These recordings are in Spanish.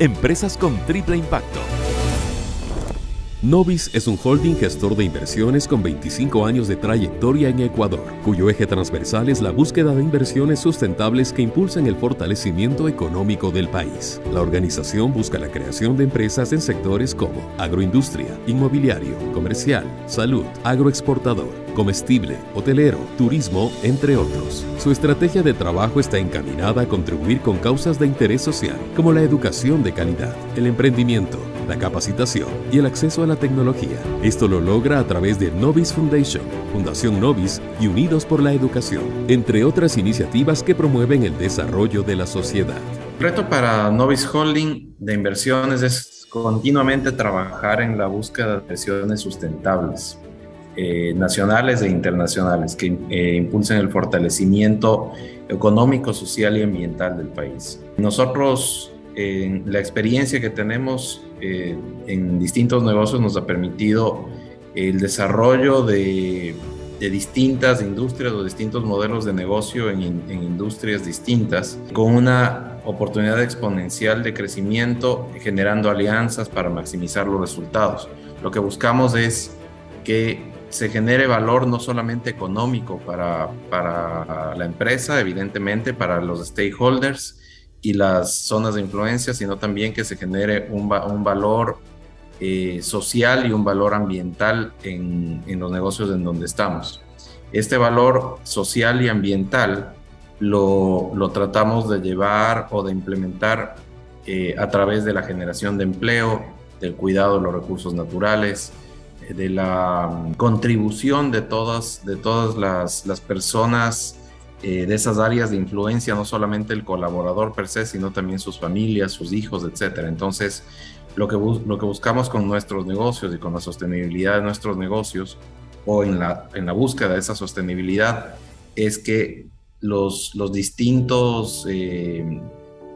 Empresas con triple impacto. Novis es un holding gestor de inversiones con 25 años de trayectoria en Ecuador, cuyo eje transversal es la búsqueda de inversiones sustentables que impulsen el fortalecimiento económico del país. La organización busca la creación de empresas en sectores como agroindustria, inmobiliario, comercial, salud, agroexportador, comestible, hotelero, turismo, entre otros. Su estrategia de trabajo está encaminada a contribuir con causas de interés social, como la educación de calidad, el emprendimiento, la capacitación y el acceso a la tecnología. Esto lo logra a través de Novis Foundation, Fundación Novis y Unidos por la Educación, entre otras iniciativas que promueven el desarrollo de la sociedad. El reto para Novis Holding de inversiones es continuamente trabajar en la búsqueda de inversiones sustentables eh, nacionales e internacionales que eh, impulsen el fortalecimiento económico, social y ambiental del país. Nosotros, en la experiencia que tenemos eh, en distintos negocios nos ha permitido el desarrollo de, distintas industrias o distintos modelos de negocio en industrias distintas, con una oportunidad exponencial de crecimiento, generando alianzas para maximizar los resultados. Lo que buscamos es que se genere valor no solamente económico para, para la empresa, evidentemente para los stakeholders y las zonas de influencia, sino también que se genere un, un valor eh, social y un valor ambiental en, en, los negocios en donde estamos. Este valor social y ambiental lo, lo tratamos de llevar o de implementar eh, a través de la generación de empleo, del cuidado de los recursos naturales, de la contribución de todas, de todas las, personas eh, de esas áreas de influencia, no solamente el colaborador per se, sino también sus familias, sus hijos, etc. Entonces, lo que, lo que buscamos con nuestros negocios y con la sostenibilidad de nuestros negocios o en la, en la búsqueda de esa sostenibilidad es que los, los distintos eh,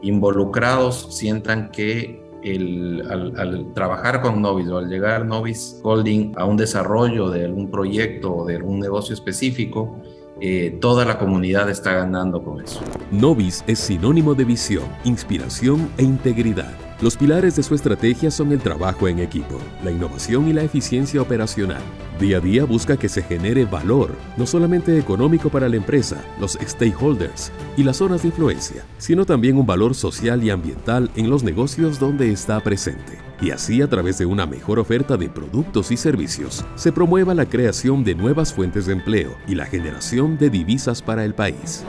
involucrados sientan que al, trabajar con Novis o al llegar Novis Holding a un desarrollo de algún proyecto o de algún negocio específico, eh, toda la comunidad está ganando con eso. Novis es sinónimo de visión, inspiración e integridad. Los pilares de su estrategia son el trabajo en equipo, la innovación y la eficiencia operacional. Día a día busca que se genere valor, no solamente económico para la empresa, los stakeholders y las zonas de influencia, sino también un valor social y ambiental en los negocios donde está presente. Y así a través de una mejor oferta de productos y servicios, se promueva la creación de nuevas fuentes de empleo y la generación de divisas para el país.